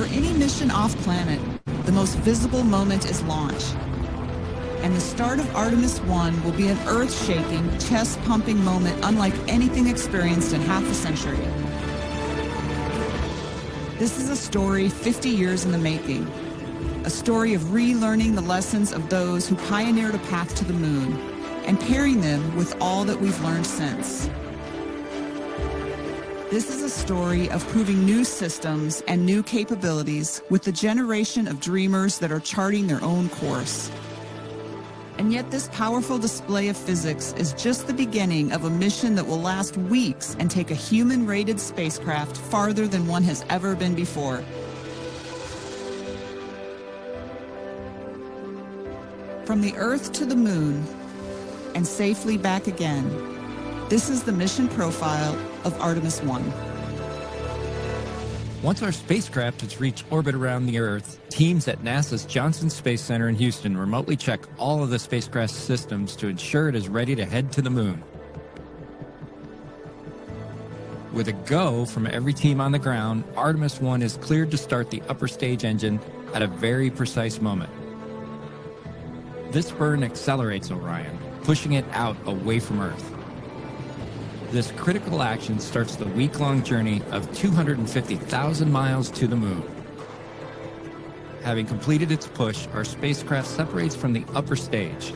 For any mission off planet, the most visible moment is launch. And the start of Artemis 1 will be an earth-shaking, chest-pumping moment unlike anything experienced in half a century. This is a story 50 years in the making. A story of relearning the lessons of those who pioneered a path to the moon and pairing them with all that we've learned since. This is a story of proving new systems and new capabilities with the generation of dreamers that are charting their own course. And yet this powerful display of physics is just the beginning of a mission that will last weeks and take a human-rated spacecraft farther than one has ever been before. From the Earth to the Moon and safely back again. This is the mission profile of Artemis 1. Once our spacecraft has reached orbit around the Earth, teams at NASA's Johnson Space Center in Houston remotely check all of the spacecraft's systems to ensure it is ready to head to the moon. With a go from every team on the ground, Artemis 1 is cleared to start the upper stage engine at a very precise moment. This burn accelerates Orion, pushing it out away from Earth. This critical action starts the week-long journey of 250,000 miles to the moon. Having completed its push, our spacecraft separates from the upper stage.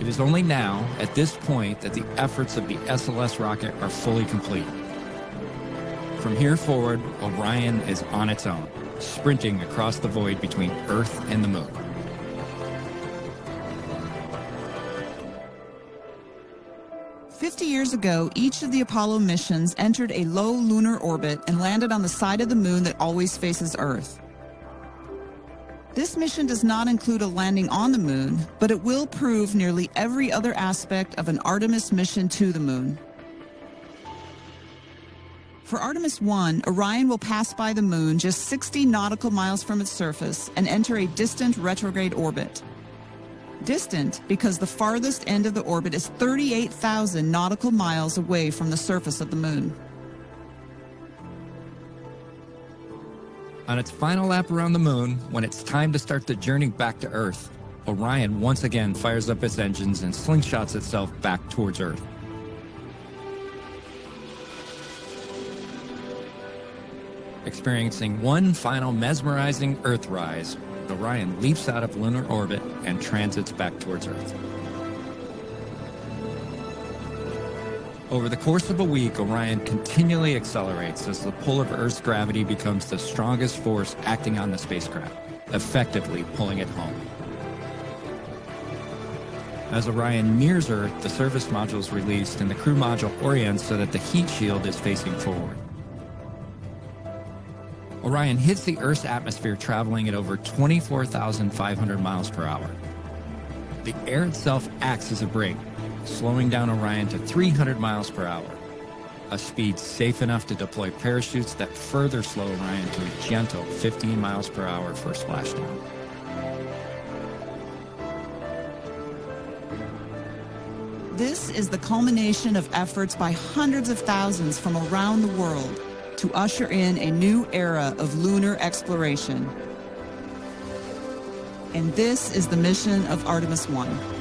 It is only now, at this point, that the efforts of the SLS rocket are fully complete. From here forward, Orion is on its own, sprinting across the void between Earth and the moon. 50 years ago, each of the Apollo missions entered a low lunar orbit and landed on the side of the moon that always faces Earth. This mission does not include a landing on the moon, but it will prove nearly every other aspect of an Artemis mission to the moon. For Artemis 1, Orion will pass by the moon just 60 nautical miles from its surface and enter a distant retrograde orbit. Distant because the farthest end of the orbit is 38,000 nautical miles away from the surface of the moon. On its final lap around the moon, when it's time to start the journey back to Earth, Orion once again fires up its engines and slingshots itself back towards Earth. Experiencing one final mesmerizing Earthrise, Orion leaps out of lunar orbit and transits back towards Earth. Over the course of a week, Orion continually accelerates as the pull of Earth's gravity becomes the strongest force acting on the spacecraft, effectively pulling it home. As Orion nears Earth, the service module is released and the crew module orients so that the heat shield is facing forward. Orion hits the Earth's atmosphere traveling at over 24,500 miles per hour. The air itself acts as a brake, slowing down Orion to 300 miles per hour, a speed safe enough to deploy parachutes that further slow Orion to a gentle 15 miles per hour for splashdown. This is the culmination of efforts by hundreds of thousands from around the world to usher in a new era of lunar exploration. And this is the mission of Artemis 1.